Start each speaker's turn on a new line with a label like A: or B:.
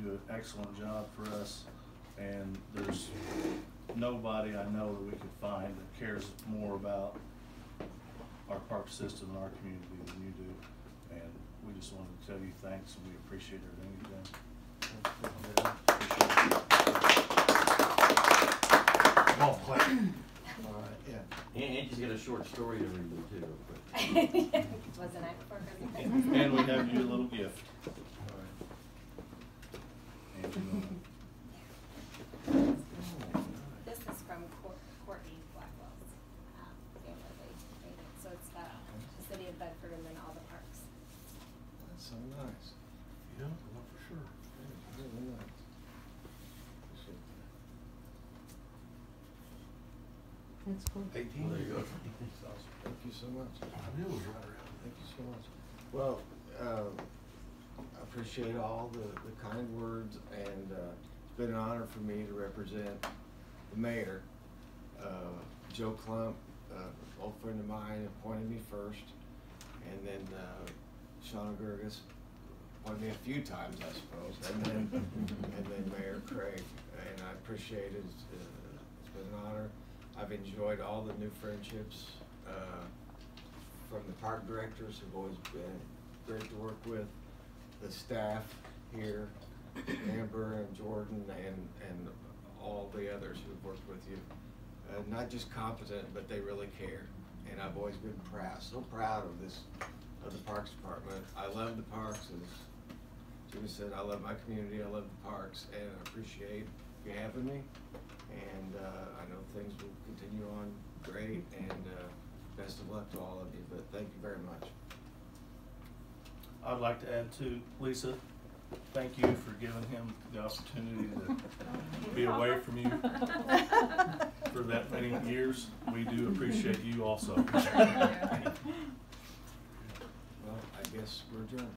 A: do an excellent job for us, and there's nobody I know that we could find that cares more about our park system and our community than you do. And we just wanted to tell you thanks, and we appreciate everything you've done.
B: Golf clap. All right, yeah.
C: And Angie's got a short story to read them too, real quick.
D: Wasn't I before Christmas?
A: And we have you a little gift.
B: All right.
A: And you wanna-
D: This is from Cour- Courtney Blackwell's, um, family, they made it, so it's the, the city of Bedford and then all the parks.
B: That's so nice.
E: Yeah, well, for sure.
B: Yeah, Really nice. Appreciate that.
F: That's cool.
E: Eighteen.
C: Well, there you go.
B: Thank you so much.
E: I knew it was right around.
B: Thank you so much. Well, um, I appreciate all the, the kind words and, uh, it's been an honor for me to represent the mayor. Uh, Joe Clump, uh, old friend of mine, appointed me first. And then, uh, Shawna Girgis appointed me a few times, I suppose. And then, and then Mayor Craig. And I appreciate it. It's, uh, it's been an honor. I've enjoyed all the new friendships, uh, from the park directors who've always been great to work with, the staff here, Amber and Jordan and, and all the others who've worked with you. Uh, not just competent, but they really care. And I've always been proud, so proud of this, of the Parks Department. I love the parks, as Jimmy said, I love my community, I love the parks, and I appreciate you having me. And, uh, I know things will continue on great, and, uh, best of luck to all of you, but thank you very much.
A: I'd like to add to, Lisa, thank you for giving him the opportunity to be away from you for that many years. We do appreciate you also.
D: Thank